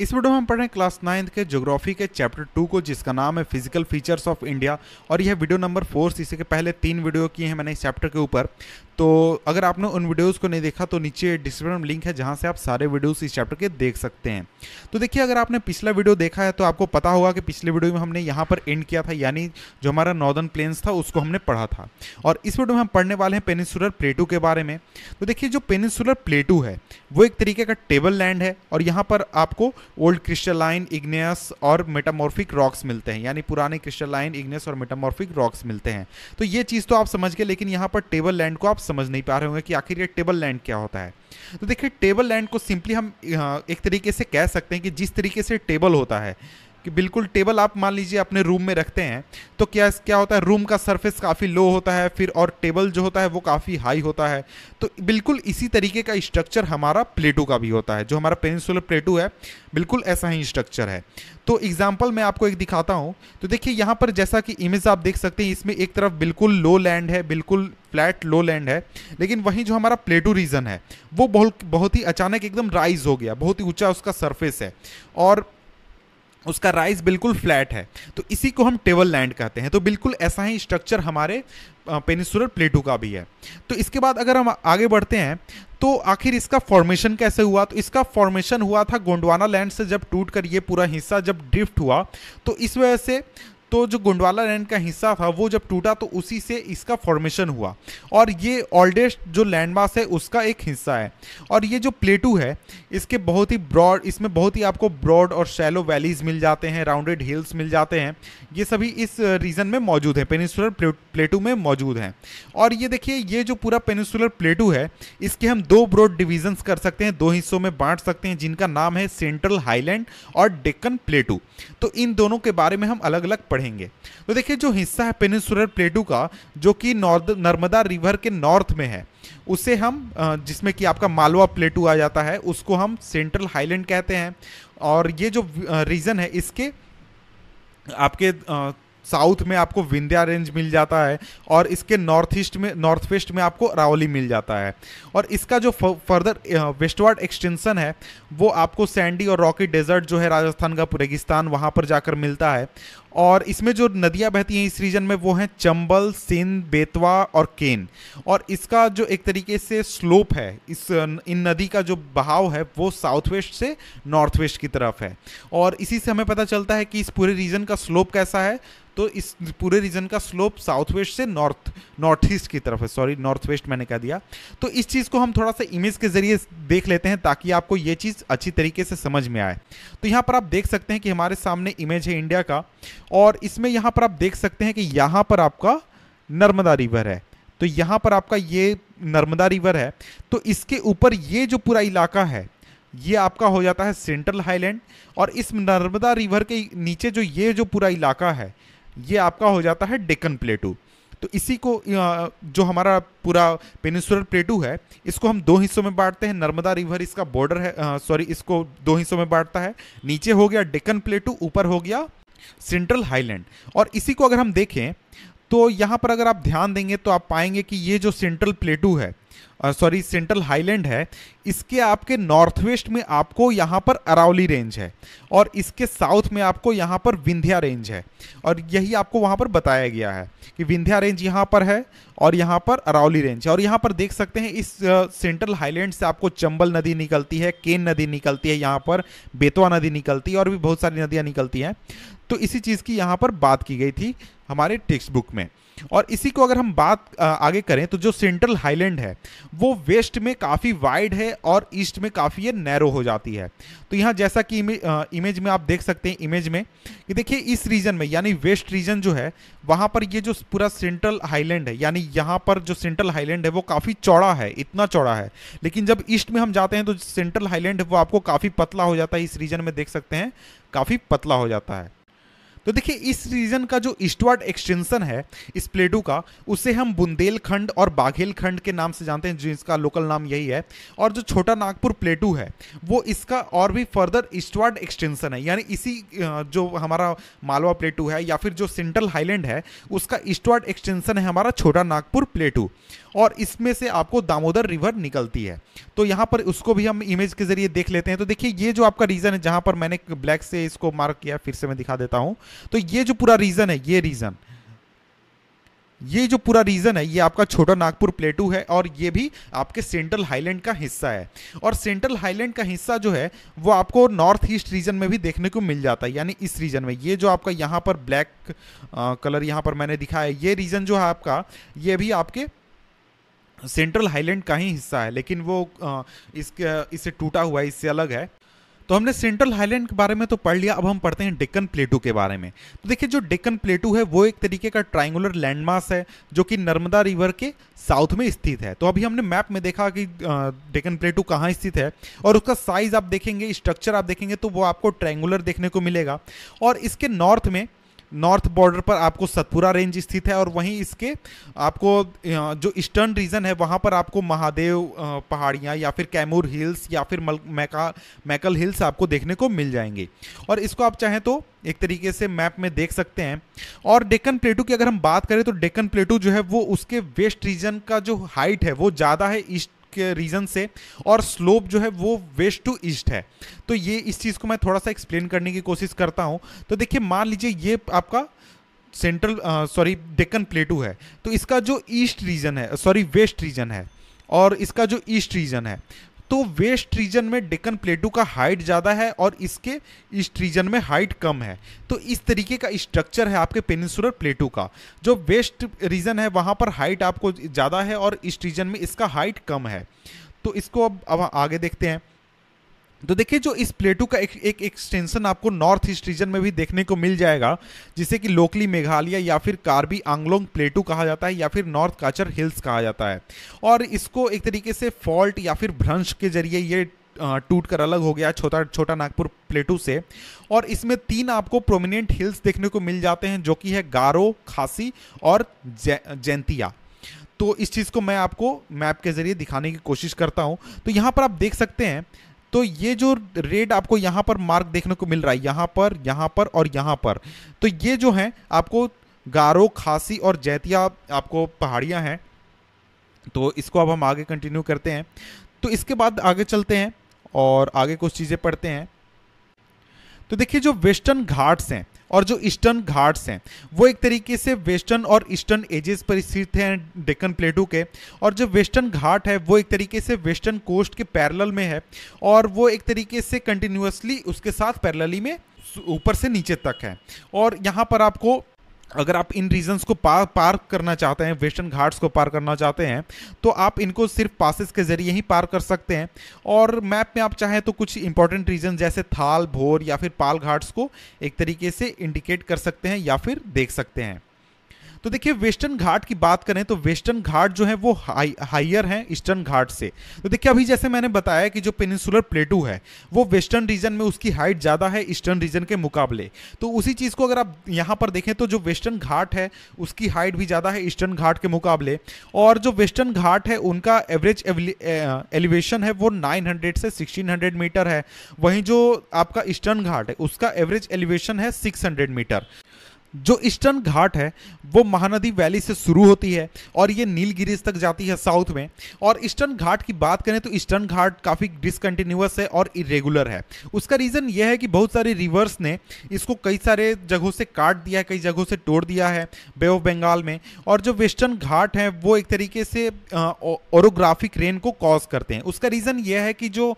इस वीडियो में हम पढ़ रहे हैं क्लास नाइन्थ के ज्योग्राफी के चैप्टर टू को, जिसका नाम है फ़िज़िकल फीचर्स ऑफ़ इंडिया और यह वीडियो नंबर फोर इसी के पहले तीन वीडियो किए हैं मैंने इस चैप्टर के ऊपर। तो अगर आपने उन वीडियोस को नहीं देखा तो नीचे डिस्क्रिप्शन लिंक है, जहाँ से आप सारे वीडियोस इस चैप्टर के देख सकते हैं। तो देखिए, अगर आपने पिछला वीडियो देखा है तो आपको पता होगा कि पिछले वीडियो में हमने यहाँ पर एंड किया था, यानी जो हमारा नॉर्दर्न प्लेन्स था, उसको हमने पढ़ा था। और इस वीडियो में हम पढ़ने वाले हैं पेनिसुलर प्लेटू के बारे में। तो देखिए, जो पेनिसुलर प्लेटू है, वो एक तरीके का टेबल लैंड है, और यहाँ पर आपको ओल्ड क्रिस्टलाइन इग्नियस और मेटामॉर्फिक रॉक्स मिलते हैं, यानी पुराने क्रिस्टलाइन इग्नियस और मेटामॉर्फिक रॉक्स मिलते हैं। तो ये चीज़ तो आप समझ गए, लेकिन यहाँ पर टेबल लैंड को आप समझ नहीं पा रहे होंगे कि आखिर ये टेबल लैंड क्या होता है। तो देखिए, टेबल लैंड को सिंपली हम एक तरीके से कह सकते हैं कि जिस तरीके से टेबल होता है कि बिल्कुल टेबल आप मान लीजिए अपने रूम में रखते हैं तो क्या क्या होता है, रूम का सरफेस काफ़ी लो होता है, फिर और टेबल जो होता है वो काफ़ी हाई होता है। तो बिल्कुल इसी तरीके का स्ट्रक्चर हमारा प्लेटो का भी होता है, जो हमारा पेनिसुलर प्लेटो है, बिल्कुल ऐसा ही स्ट्रक्चर है। तो एग्ज़ाम्पल मैं आपको एक दिखाता हूँ तो देखिए यहाँ पर जैसा कि इमेज आप देख सकते हैं, इसमें एक तरफ़ बिल्कुल लो लैंड है, बिल्कुल फ्लैट लो लैंड है, लेकिन वहीं जो हमारा प्लेटो रीजन है, वो बहुत बहुत ही अचानक एकदम राइज हो गया, बहुत ही ऊँचा उसका सरफेस है। और उसका राइज बिल्कुल फ्लैट है। तो इसी को हम टेबल लैंड कहते हैं। तो बिल्कुल ऐसा ही स्ट्रक्चर हमारे पेनिसुलर प्लेटू का भी है। तो इसके बाद अगर हम आगे बढ़ते हैं तो आखिर इसका फॉर्मेशन कैसे हुआ? तो इसका फॉर्मेशन हुआ था गोंडवाना लैंड से जब टूट कर ये पूरा हिस्सा जब ड्रिफ्ट हुआ तो इस वजह से तो जो गुंडवाला लैंड का हिस्सा था, वो जब टूटा तो उसी से इसका फॉर्मेशन हुआ। और ये ओल्डेस्ट जो लैंडमास है, उसका एक हिस्सा है। और ये जो प्लेटू है, इसके बहुत ही ब्रॉड इसमें बहुत ही आपको ब्रॉड और शैलो वैलीज मिल जाते हैं राउंडेड हिल्स मिल जाते हैं। ये सभी इस रीजन में मौजूद है पेनिसुलर प्लेटू में मौजूद हैं। और ये देखिए, ये जो पूरा पेनिसुलर प्लेटू है, इसके हम दो ब्रॉड डिविजन्स कर सकते हैं, दो हिस्सों में बांट सकते हैं, जिनका नाम है सेंट्रल हाईलैंड और डेक्कन प्लेटू तो इन दोनों के बारे में हम अलग अलग पढ़ेंगे तो देखिए, जो हिस्सा है पेनिसुलर प्लेटू का, जो कि नर्मदा रिवर के नॉर्थ में है, उसे हम जिसमें कि आपका मालवा प्लेटू आ जाता है, उसको हम सेंट्रल हाईलैंड कहते हैं। और ये जो रीजन है, इसके आपके साउथ में आपको विंध्या रेंज मिल जाता है, और इसके नॉर्थ ईस्ट में, नॉर्थ वेस्ट में आपको अरावली मिल जाता है। और इसका जो फर्दर वेस्टवर्ड एक्सटेंशन है, वो आपको सैंडी और रॉकी डेजर्ट जो है राजस्थान का रेगिस्तान वहाँ पर जाकर मिलता है। और इसमें जो नदियाँ बहती हैं इस रीजन में, वो हैं चंबल, सिंध, बेतवा और केन। और इसका जो एक तरीके से स्लोप है, इस, इन नदी का जो बहाव है, वो साउथ वेस्ट से नॉर्थ वेस्ट की तरफ़ है। और इसी से हमें पता चलता है कि इस पूरे रीजन का स्लोप कैसा है। तो इस पूरे रीजन का स्लोप साउथ वेस्ट से नॉर्थ नॉर्थ ईस्ट की तरफ़ है। सॉरी नॉर्थ वेस्ट मैंने कह दिया। तो इस चीज़ को हम थोड़ा सा इमेज के ज़रिए देख लेते हैं, ताकि आपको ये चीज़ अच्छी तरीके से समझ में आए। तो यहाँ पर आप देख सकते हैं कि हमारे सामने इमेज है इंडिया का। और इसमें यहाँ पर आप देख सकते हैं कि यहाँ पर आपका नर्मदा रिवर है। तो यहाँ पर आपका ये नर्मदा रिवर है। तो इसके ऊपर ये जो पूरा इलाका है, ये आपका हो जाता है सेंट्रल हाईलैंड और इस नर्मदा रिवर के नीचे जो ये जो पूरा इलाका है, ये आपका हो जाता है डेक्कन प्लेटू। तो इसी को जो हमारा पूरा पेनिसुलर प्लेटू है, इसको हम दो हिस्सों में बांटते हैं। नर्मदा रिवर इसका बॉर्डर है सॉरी, इसको दो हिस्सों में बांटता है। नीचे हो गया डेकन प्लेटू, ऊपर हो गया सेंट्रल हाईलैंड। और इसी को अगर हम देखें तो यहाँ पर अगर आप ध्यान देंगे तो आप पाएँगे कि ये जो सेंट्रल प्लेटू है सॉरी, सेंट्रल हाईलैंड है, इसके आपके नॉर्थ वेस्ट में आपको यहाँ पर अरावली रेंज है, और इसके साउथ में आपको यहाँ पर विंध्या रेंज है। और यही आपको वहाँ पर बताया गया है कि विंध्या रेंज यहाँ पर है और यहाँ पर अरावली रेंज है। और यहाँ पर देख सकते हैं, इस सेंट्रल हाईलैंड से आपको चंबल नदी निकलती है, केन नदी निकलती है यहाँ पर, बेतवा नदी निकलती है और भी बहुत सारी नदियाँ निकलती हैं। तो इसी चीज़ की यहाँ पर बात की गई थी हमारे टेक्स्ट बुक में। और इसी को अगर हम बात आगे करें तो जो सेंट्रल हाईलैंड है, वो वेस्ट में काफ़ी वाइड है और ईस्ट में काफ़ी ये नैरो हो जाती है। तो यहाँ जैसा कि इमेज में आप देख सकते हैं इमेज में कि देखिए इस रीजन में, यानी वेस्ट रीजन जो है, वहाँ पर ये जो पूरा सेंट्रल हाईलैंड है, यानी यहाँ पर जो सेंट्रल हाईलैंड है वो काफ़ी चौड़ा है, इतना चौड़ा है। लेकिन जब ईस्ट में हम जाते हैं तो सेंट्रल हाईलैंड वो आपको काफ़ी पतला हो जाता है, इस रीजन में देख सकते हैं, काफ़ी पतला हो जाता है। तो देखिए, इस रीजन का जो ईस्टवर्ड एक्सटेंशन है, इस प्लेटू का, उसे हम बुंदेलखंड और बाघेलखंड के नाम से जानते हैं, जिसका लोकल नाम यही है। और जो छोटा नागपुर प्लेटू है, वो इसका और भी फर्दर ईस्टवर्ड एक्सटेंशन है। यानी इसी जो हमारा मालवा प्लेटू है, या फिर जो सेंट्रल हाईलैंड है, उसका ईस्टवर्ड एक्सटेंशन है हमारा छोटा नागपुर प्लेटू और इसमें से आपको दामोदर रिवर निकलती है। तो यहाँ पर उसको भी हम इमेज के ज़रिए देख लेते हैं। तो देखिए, ये जो आपका रीजन है, जहाँ पर मैंने ब्लैक से इसको मार्क किया, फिर से मैं दिखा देता हूँ। तो ये जो पूरा रीजन है, ये रीजन ये जो पूरा रीजन है, ये आपका छोटा नागपुर प्लेटू है और ये भी आपके सेंट्रल हाईलैंड का हिस्सा है। और सेंट्रल हाईलैंड का हिस्सा जो है, वो आपको नॉर्थ ईस्ट रीजन में भी देखने को मिल जाता है, यानी इस रीजन में। ये जो आपका यहाँ पर ब्लैक कलर यहाँ पर मैंने दिखाया, ये रीजन जो है आपका, ये भी आपके सेंट्रल हाईलैंड का ही हिस्सा है, लेकिन वो इसके, इससे टूटा हुआ है इससे अलग है। तो हमने सेंट्रल हाईलैंड के बारे में तो पढ़ लिया, अब हम पढ़ते हैं डेक्कन प्लेटू के बारे में। तो देखिए, जो डेक्कन प्लेटू है, वो एक तरीके का ट्राइंगुलर लैंडमार्क है, जो कि नर्मदा रिवर के साउथ में स्थित है। तो अभी हमने मैप में देखा कि डेक्कन प्लेटू कहाँ स्थित है, और उसका साइज़ आप देखेंगे, स्ट्रक्चर आप देखेंगे तो वो आपको ट्राइंगुलर देखने को मिलेगा। और इसके नॉर्थ में नॉर्थ बॉर्डर पर आपको सतपुरा रेंज स्थित है और वहीं इसके आपको जो ईस्टर्न रीजन है, वहाँ पर आपको महादेव पहाड़ियाँ या फिर कैमूर हिल्स या फिर मैका, मैकल हिल्स आपको देखने को मिल जाएँगे। और इसको आप चाहें तो एक तरीके से मैप में देख सकते हैं। और डेक्कन प्लेटू की अगर हम बात करें तो डेक्कन प्लेटू जो है वो उसके वेस्ट रीजन का जो हाइट है वो ज़्यादा है ईस्ट रीजन से और स्लोप जो है वो वेस्ट टू ईस्ट है। तो ये इस चीज़ को मैं थोड़ा सा एक्सप्लेन करने की कोशिश करता हूँ। तो देखिए, मान लीजिए ये आपका सेंट्रल सॉरी डेक्कन प्लेटू है। तो इसका जो ईस्ट रीजन है सॉरी वेस्ट रीजन है और इसका जो ईस्ट रीजन है तो वेस्ट रीजन में डेकन प्लेटू का हाइट ज़्यादा है और इसके ईस्ट रीजन में हाइट कम है। तो इस तरीके का स्ट्रक्चर है आपके पेनिसुलर प्लेटू का। जो वेस्ट रीजन है, वहाँ पर हाइट आपको ज़्यादा है और ईस्ट रीजन में इसका हाइट कम है। तो इसको अब अब आगे देखते हैं। तो देखिए जो इस प्लेटू का एक एक आपको नॉर्थ ईस्ट रीजन में भी देखने को मिल जाएगा, जिसे कि लोकली मेघालय या फिर कार्बी आंगलोंग प्लेटू कहा जाता है या फिर नॉर्थ काचर हिल्स कहा जाता है। और इसको एक तरीके से फॉल्ट या फिर भ्रंश के ज़रिए ये टूट कर अलग हो गया छोटा छोटा नागपुर प्लेटू से। और इसमें तीन आपको प्रोमिनेंट हिल्स देखने को मिल जाते हैं, जो कि है गारो खासी और जैंतिया तो इस चीज़ को मैं आपको मैप के ज़रिए दिखाने की कोशिश करता हूँ। तो यहाँ पर आप देख सकते हैं तो ये जो रेड आपको यहाँ पर मार्क देखने को मिल रहा है, यहाँ पर यहाँ पर और यहाँ पर। तो ये जो है, आपको गारो, खासी और जैतिया आपको पहाड़ियाँ हैं। तो इसको अब हम आगे कंटिन्यू करते हैं। तो इसके बाद आगे चलते हैं और आगे कुछ चीज़ें पढ़ते हैं। तो देखिए जो वेस्टर्न घाट्स हैं और जो ईस्टर्न घाट्स हैं, वो एक तरीके से वेस्टर्न और ईस्टर्न एजेस पर स्थित हैं डेक्कन प्लेटू के। और जो वेस्टर्न घाट है, वो एक तरीके से वेस्टर्न कोस्ट के पैरल में है और वो एक तरीके से कंटिन्यूसली उसके साथ पैरेलली में ऊपर से नीचे तक है। और यहाँ पर आपको अगर आप इन रीजन्स को पार पार करना चाहते हैं वेस्टर्न घाट्स को पार करना चाहते हैं तो आप इनको सिर्फ़ पासिस के ज़रिए ही पार कर सकते हैं। और मैप में आप चाहें तो कुछ इंपॉर्टेंट रीजन जैसे थाल, भोर या फिर पाल घाट्स को एक तरीके से इंडिकेट कर सकते हैं या फिर देख सकते हैं। तो देखिए, वेस्टर्न घाट की बात करें तो वेस्टर्न घाट जो है वो हाई हाइयर है ईस्टर्न घाट से। तो देखिए, अभी जैसे मैंने बताया कि जो पेनिसुलर प्लेटू है, वो वेस्टर्न रीजन में उसकी हाइट ज़्यादा है ईस्टर्न रीजन के मुकाबले। तो उसी चीज़ को अगर आप यहाँ पर देखें तो जो वेस्टर्न घाट है, उसकी हाइट भी ज़्यादा है ईस्टर्न घाट के मुकाबले। और जो वेस्टर्न घाट है, उनका एवरेज एलिवेशन है वो 900 से 1600 मीटर है। वहीं जो आपका ईस्टर्न घाट है, उसका एवरेज एलिवेशन है 600 मीटर। जो ईस्टर्न घाट है, वो महानदी वैली से शुरू होती है और ये नीलगिरीज तक जाती है साउथ में। और ईस्टर्न घाट की बात करें तो ईस्टर्न घाट काफ़ी डिसकंटिन्यूस है और इरेगुलर है। उसका रीज़न ये है कि बहुत सारे रिवर्स ने इसको कई सारे जगहों से काट दिया है, कई जगहों से तोड़ दिया है बे ऑफ़ बंगाल में। और जो वेस्टर्न घाट है, वो एक तरीके से ओरोग्राफिक रेन को कॉज करते हैं। उसका रीज़न यह है कि जो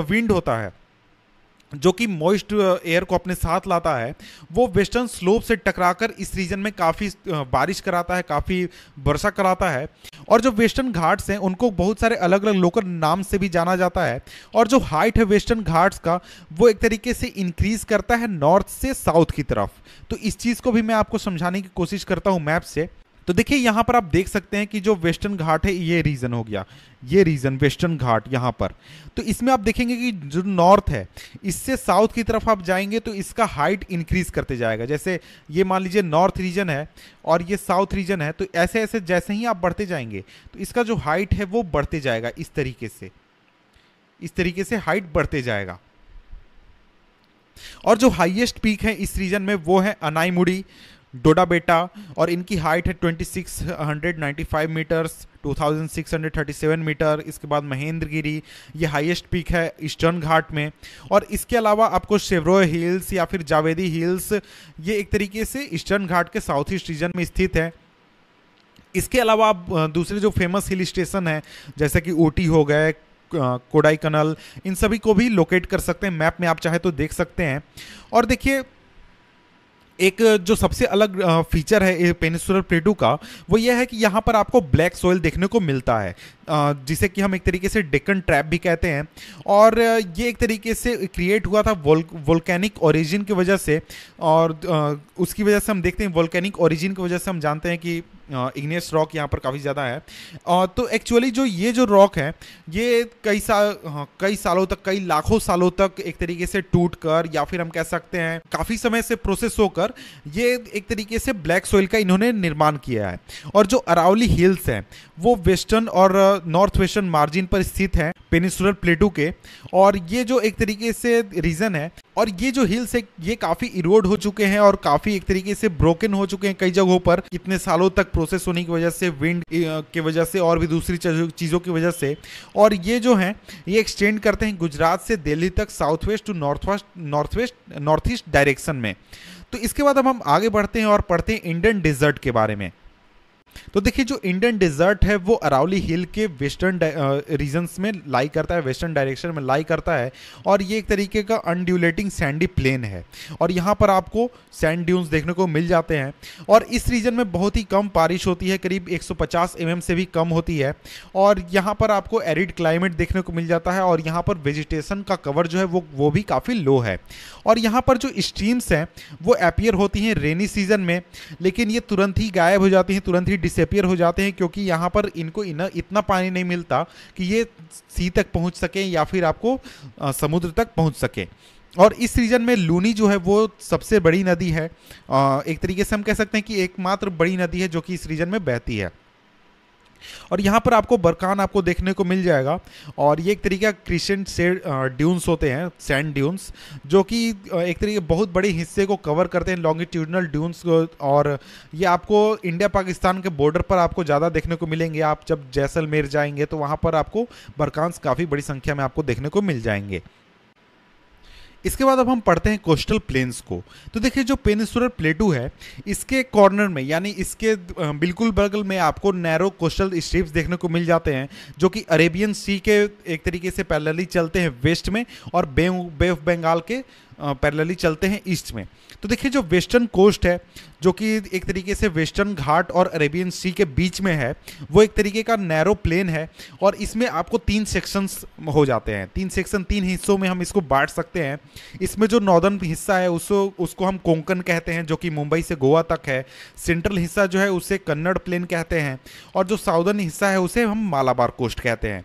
विंड होता है जो कि मॉइस्ट एयर uh, को अपने साथ लाता है वो वेस्टर्न स्लोप से टकराकर इस रीजन में काफ़ी uh, बारिश कराता है काफ़ी वर्षा कराता है। और जो वेस्टर्न घाट्स हैं उनको बहुत सारे अलग अलग लोकल नाम से भी जाना जाता है। और जो हाइट है वेस्टर्न घाट्स का वो एक तरीके से इंक्रीज करता है नॉर्थ से साउथ की तरफ़। तो इस चीज़ को भी मैं आपको समझाने की कोशिश करता हूँ मैप से। तो देखिए, यहाँ पर आप देख सकते हैं कि जो वेस्टर्न घाट है, ये रीजन हो गया। ये रीजन, वेस्टर्न घाट यहाँ पर। तो इसमें आप देखेंगे कि जो नॉर्थ है, इससे साउथ की तरफ़ आप जाएँगे तो इसका हाइट इंक्रीज करते जाएगा। जैसे ये मान लीजिए नॉर्थ रीजन है और ये साउथ रीजन है तो ऐसे ऐसे जैसे ही आप बढ़ते जाएँगे तो इसका जो हाइट है वो बढ़ते जाएगा इस तरीके से। इस तरीके से हाइट बढ़ते जाएगा। और जो हाईएस्ट पीक है इस रीजन में वो है अनाईमुड़ी। डोडा बेटा और इनकी हाइट है 2695 मीटर्स 2637 मीटर इसके बाद महेंद्रगिरी, ये हाईएस्ट पीक है ईस्टर्न घाट में। और इसके अलावा आपको शेवरो हिल्स या फिर जावेदी हिल्स ये एक तरीके से ईस्टर्न घाट के साउथ ईस्ट रीजन में स्थित है। इसके अलावा आप दूसरे जो फ़ेमस हिल स्टेशन है, जैसे कि ऊटी हो गए कोडाई कनल इन सभी को भी लोकेट कर सकते हैं। मैप में आप चाहे तो देख सकते हैं। और देखिए एक, जो सबसे अलग फीचर है पेनिसुलर प्लेटू का, वो ये है कि यहाँ पर आपको ब्लैक सोयल देखने को मिलता है जिसे कि हम एक तरीके से डेकन ट्रैप भी कहते हैं। और, ये एक तरीके से क्रिएट हुआ था वोल वोल्केनिक ओरिजिन की वजह से, और उसकी वजह से हम देखते हैं वोल्केनिक ओरिजिन की वजह से हम जानते हैं कि इग्नियस रॉक यहाँ पर काफ़ी ज़्यादा है। तो एक्चुअली जो ये जो रॉक है ये कई साल हाँ, कई सालों तक कई लाखों सालों तक एक तरीके से टूट कर या फिर हम कह सकते हैं काफ़ी समय से प्रोसेस होकर ये एक तरीके से ब्लैक सोइल का इन्होंने निर्माण किया है। और जो अरावली हिल्स हैं वो वेस्टर्न और नॉर्थ वेस्टर्न मार्जिन पर स्थित है। पेनिसुलर प्लेटू के, और ये जो एक तरीके से रीजन है, और ये जो हिल्स है, ये काफ़ी इरोड हो चुके हैं और काफ़ी एक तरीके से ब्रोकन हो चुके हैं कई जगहों पर। कितने सालों तक प्रोसेस होने की वजह से विंड की वजह से और भी दूसरी चीज़ों की वजह से। और ये जो हैं, ये एक्सटेंड करते हैं गुजरात से दिल्ली तक south west to north west north west north east direction में। तो इसके बाद अब हम आगे बढ़ते हैं और पढ़ते हैं इंडियन डिजर्ट के बारे में। तो देखिए, जो इंडियन डिजर्ट है, वो अरावली हिल के वेस्टर्न रीजन्स में लाई करता है वेस्टर्न डायरेक्शन में लाई करता है और ये एक तरीके का अनड्यूलेटिंग सैंडी प्लेन है। और यहाँ पर आपको सैंड ड्यून्स देखने को मिल जाते हैं और इस रीजन में बहुत ही कम बारिश होती है, करीब 150 mm से भी कम होती है और यहाँ पर आपको एरिड क्लाइमेट देखने को मिल जाता है और यहाँ पर वेजिटेशन का कवर जो है, वो वो भी काफ़ी लो है। और यहाँ पर जो स्ट्रीम्स हैं, वो अपियर होती हैं रेनी सीज़न में, लेकिन ये तुरंत ही गायब हो जाती हैं, तुरंत ही डिसअपियर हो जाते हैं क्योंकि यहाँ पर इनको इतना पानी नहीं मिलता कि ये सी तक पहुँच सके या फिर आपको समुद्र तक पहुँच सके। और इस रीजन में लूनी जो है वो सबसे बड़ी नदी है। एक तरीके से हम कह सकते हैं कि एकमात्र बड़ी नदी है जो कि इस रीजन में बहती है। और यहाँ पर आपको बरकान आपको देखने को मिल जाएगा। और ये एक तरीके का क्रिशेंट से ड्यून्स होते हैं सैंड ड्यून्स जो कि एक तरीके बहुत बड़े हिस्से को कवर करते हैं लॉन्गिट्यूडनल ड्यून्स और ये आपको इंडिया पाकिस्तान के बॉर्डर पर आपको ज़्यादा देखने को मिलेंगे। आप जब जैसलमेर जाएँगे तो वहाँ पर आपको बरकान्स काफ़ी बड़ी संख्या में आपको देखने को मिल जाएँगे। इसके बाद अब हम पढ़ते हैं कोस्टल प्लेन्स को। तो देखिए, जो पेनिसुलर प्लेटू है, इसके कॉर्नर में, यानी इसके बिल्कुल बगल में आपको नैरो कोस्टल स्ट्रिप्स देखने को मिल जाते हैं, जो कि अरेबियन सी के एक तरीके से पैरेलली चलते हैं वेस्ट में, और बे बे ऑफ़ बंगाल के पैरेलली चलते हैं ईस्ट में। तो देखिए जो वेस्टर्न कोस्ट है, जो कि एक तरीके से वेस्टर्न घाट और अरेबियन सी के बीच में है, वो एक तरीके का नैरो प्लेन है और इसमें आपको तीन सेक्शंस हो जाते हैं। तीन सेक्शन तीन हिस्सों में हम इसको बांट सकते हैं। इसमें जो नॉर्दर्न हिस्सा है उसको उसको हम कोंकण कहते हैं, जो कि मुंबई से गोवा तक है। सेंट्रल हिस्सा जो है, उसे कन्नड़ प्लेन कहते हैं और जो साउदर्न हिस्सा है, उसे हम मालाबार कोस्ट कहते हैं।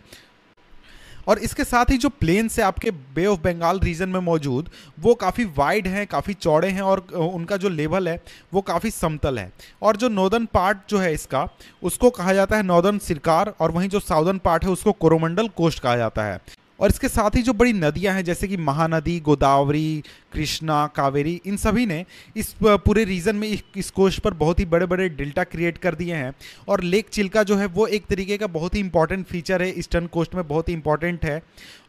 और इसके साथ ही जो प्लेन्स है, आपके बे ऑफ़ बंगाल रीजन में मौजूद, वो काफ़ी वाइड हैं, काफ़ी चौड़े हैं और उनका जो लेवल है, वो काफ़ी समतल है। और जो नॉर्दर्न पार्ट जो है इसका, उसको कहा जाता है नॉर्दर्न सिरकार और वहीं जो साउदर्न पार्ट है, उसको कोरोमंडल कोस्ट कहा जाता है। और इसके साथ ही जो बड़ी नदियाँ हैं, जैसे कि महानदी, गोदावरी कृष्णा, कावेरी, इन सभी ने इस पूरे रीजन में इस कोस्ट पर बहुत ही बड़े बड़े डेल्टा क्रिएट कर दिए हैं। और लेक चिल्का जो है, वो एक तरीके का बहुत ही इंपॉर्टेंट फीचर है ईस्टर्न कोस्ट में बहुत ही इंपॉर्टेंट है।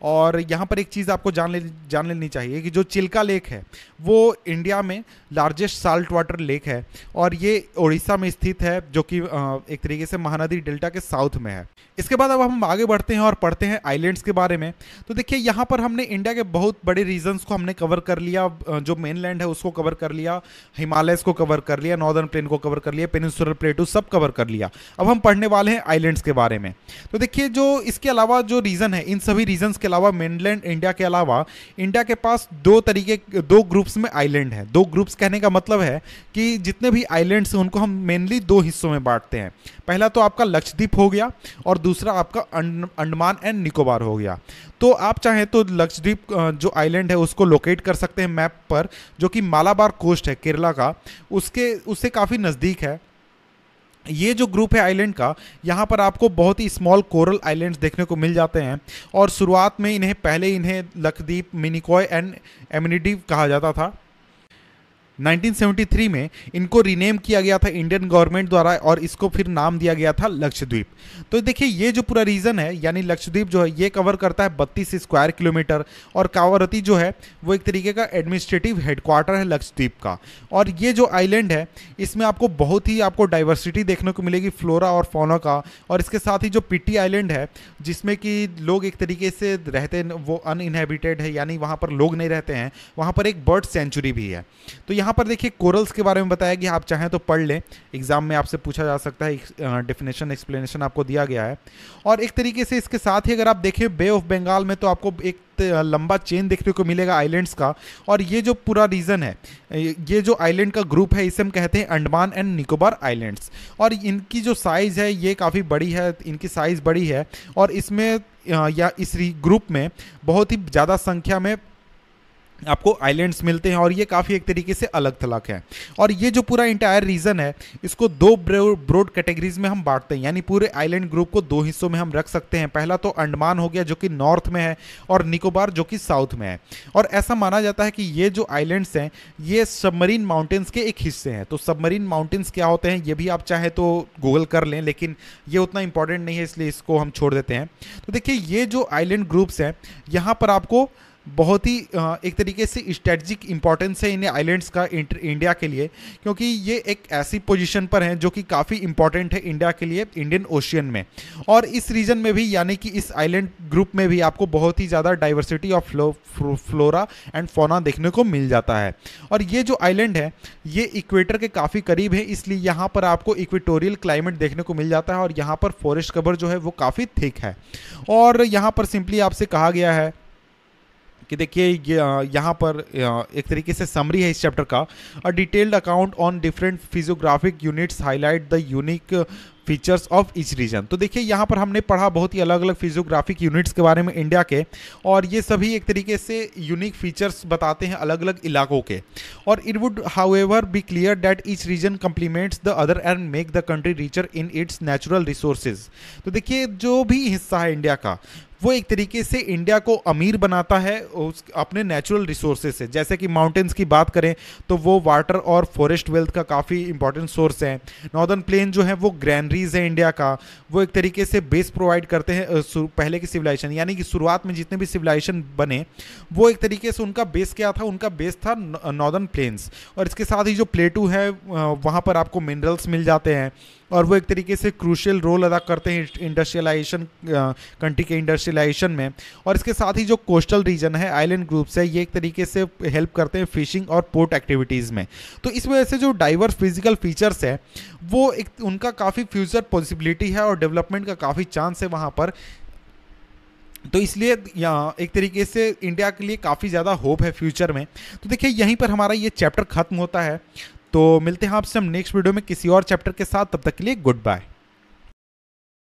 और यहाँ पर एक चीज़ आपको जान ले, जान लेनी चाहिए कि जो चिल्का लेक है, वो इंडिया में लार्जेस्ट साल्ट वाटर लेक है। और ये उड़ीसा में स्थित है, जो कि एक तरीके से महानदी डेल्टा के साउथ में है। इसके बाद अब हम आगे बढ़ते हैं और पढ़ते हैं आइलैंड्स के बारे में। तो देखिए, यहाँ पर हमने इंडिया के बहुत बड़े रीजन्स को हमने कवर कर लिया। लिया जो मेन लैंड है उसको कवर कर लिया, हिमालयस को कवर कर लिया नॉर्दर्न प्लेन को कवर कर लिया पेनिसुलर प्लेटू सब कवर कर लिया। अब हम पढ़ने वाले हैं आइलैंड्स के बारे में। तो देखिए, जो इसके अलावा जो रीजन है, इन सभी रीजन्स के अलावा मेनलैंड इंडिया के अलावा इंडिया के पास दो तरीके, दो ग्रुप्स में आइलैंड है। दो ग्रुप्स कहने का मतलब है कि जितने भी आइलैंड्स हैं, उनको हम मेनली दो हिस्सों में बांटते हैं। पहला तो आपका लक्षद्वीप हो गया और दूसरा आपका अंडमान एंड निकोबार हो गया। तो आप चाहें तो लक्षद्वीप जो आइलैंड है, उसको लोकेट कर सकते हैं मैप पर, जो कि मालाबार कोस्ट है, केरला का। उसके, उससे काफ़ी नज़दीक है। ये जो ग्रुप है आइलैंड का, यहाँ पर आपको बहुत ही स्मॉल कोरल आइलैंड्स देखने को मिल जाते हैं। और शुरुआत में इन्हें, पहले इन्हें लक्षद्वीप मिनिकॉय एंड एमिनिडीव कहा जाता था। 1973 में इनको रीनेम किया गया था इंडियन गवर्नमेंट द्वारा और इसको फिर नाम दिया गया था लक्षद्वीप। तो देखिए, ये जो पूरा रीजन है, यानी लक्षद्वीप जो है, ये कवर करता है बत्तीस स्क्वायर किलोमीटर और कावरती जो है, वो एक तरीके का एडमिनिस्ट्रेटिव हेडक्वार्टर है लक्षद्वीप का। और ये जो आइलैंड है, इसमें आपको बहुत ही आपको डाइवर्सिटी देखने को मिलेगी फ्लोरा और फोना का। और इसके साथ ही जो पिट्टी आइलैंड है, जिसमें कि लोग एक तरीके से रहते वो अनइनहेबिटेड है, यानी वहाँ पर लोग नहीं रहते हैं, वहाँ पर एक बर्ड सेंचुरी भी है। तो यहाँ पर देखिए कोरल्स के बारे में बताया कि आप चाहें तो पढ़ लें। एग्ज़ाम में आपसे पूछा जा सकता है डेफिनेशन एक्सप्लेनेशन आपको दिया गया है। और एक तरीके से इसके साथ ही अगर आप देखें बे ऑफ़ बंगाल में तो आपको एक लंबा चेन देखने को मिलेगा आइलैंड्स का। और ये जो पूरा रीजन है, ये जो आइलैंड का ग्रुप है, इसे हम कहते हैं अंडमान एंड निकोबार आइलैंड्स और इनकी जो साइज़ है, ये काफ़ी बड़ी है, इनकी साइज़ बड़ी है। और इसमें या इस ग्रुप में बहुत ही ज़्यादा संख्या में आपको आइलैंड्स मिलते हैं और ये काफ़ी एक तरीके से अलग थलग है। और ये जो पूरा इंटायर रीजन है, इसको दो ब्रॉड कैटेगरीज में हम बांटते हैं। यानी पूरे आइलैंड ग्रुप को दो हिस्सों में हम रख सकते हैं। पहला तो अंडमान हो गया, जो कि नॉर्थ में है, और निकोबार, जो कि साउथ में है। और ऐसा माना जाता है कि ये जो आइलैंड्स हैं, ये सबमरीन माउंटेन्स के एक हिस्से हैं। तो सबमरीन माउंटेन्स क्या होते हैं, ये भी आप चाहे तो गूगल कर लें, लेकिन ये उतना इंपॉर्टेंट नहीं है, इसलिए इसको हम छोड़ देते हैं। तो देखिए, ये जो आइलैंड ग्रुप्स हैं, यहाँ पर आपको बहुत ही एक तरीके से स्ट्रेटजिक इंपॉर्टेंस है इन आइलैंड्स का इंडिया के लिए क्योंकि ये एक ऐसी पोजीशन पर हैं जो कि काफ़ी इंपॉर्टेंट है इंडिया के लिए इंडियन ओशियन में। और इस रीजन में भी यानी कि इस आइलैंड ग्रुप में भी आपको बहुत ही ज़्यादा diversity of flow, flora and fauna देखने को मिल जाता है। और ये जो आइलैंड है ये इक्वेटर के काफ़ी करीब है इसलिए यहाँ पर आपको इक्वेटोरियल क्लाइमेट देखने को मिल जाता है और यहाँ पर फॉरेस्ट कवर जो है वो काफ़ी थिक है। और यहाँ पर सिंपली आपसे कहा गया है कि देखिए यहाँ पर एक तरीके से समरी है इस चैप्टर का। A detailed account on different physiographic units highlight the unique features of each region तो देखिए, यहाँ पर हमने पढ़ा बहुत ही अलग अलग फिजियोग्राफिक यूनिट्स के बारे में इंडिया के, और ये सभी एक तरीके से यूनिक फीचर्स बताते हैं अलग अलग इलाकों के। और it would however be clear that each region complements the other and make the country richer in its natural resources तो देखिए, जो भी हिस्सा है इंडिया का वो एक तरीके से इंडिया को अमीर बनाता है उस, अपने नेचुरल रिसोर्सेज से। जैसे कि माउंटेन्स की बात करें तो वो वाटर और फॉरेस्ट वेल्थ का काफ़ी इंपॉर्टेंट सोर्स है। नॉर्दर्न प्लेन जो है, वो ग्रैनरीज है इंडिया का। वो एक तरीके से बेस प्रोवाइड करते हैं पहले की सिविलाइजेशन यानी कि शुरुआत में जितने भी सिविलाइजेशन बने, वो एक तरीके से उनका बेस क्या था? उनका बेस था नॉर्दर्न प्लेन्स और इसके साथ ही जो प्लेटू है वहाँ पर आपको मिनरल्स मिल जाते हैं। और वो एक तरीके से क्रूशियल रोल अदा करते हैं इंडस्ट्रियलाइजेशन कंट्री के इंडस्ट्रियलाइजेशन में। और इसके साथ ही जो कोस्टल रीजन है आइलैंड ग्रुप्स है, ये एक तरीके से हेल्प करते हैं फिशिंग और पोर्ट एक्टिविटीज़ में। तो इस वजह से जो डाइवर्स फ़िज़िकल फीचर्स है, वो एक, उनका काफ़ी फ्यूचर पॉसिबिलिटी है और डेवलपमेंट का काफ़ी चांस है वहाँ पर। तो इसलिए यहाँ एक तरीके से इंडिया के लिए काफ़ी ज़्यादा होप है फ्यूचर में। तो देखिए, यहीं पर हमारा ये चैप्टर ख़त्म होता है। तो मिलते हैं आपसे हम नेक्स्ट वीडियो में किसी और चैप्टर के साथ। तब तक के लिए गुड बाय।